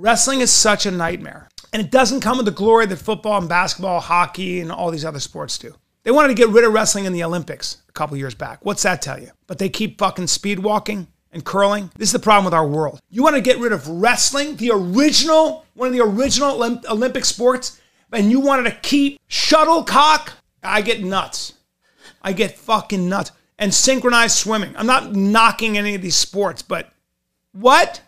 Wrestling is such a nightmare. And it doesn't come with the glory that football and basketball, hockey, and all these other sports do. They wanted to get rid of wrestling in the Olympics a couple years back. What's that tell you? But they keep fucking speed walking and curling. This is the problem with our world. You want to get rid of wrestling, the original, one of the original Olympic sports, and you wanted to keep shuttlecock? I get nuts. I get fucking nuts. And synchronized swimming. I'm not knocking any of these sports, but what?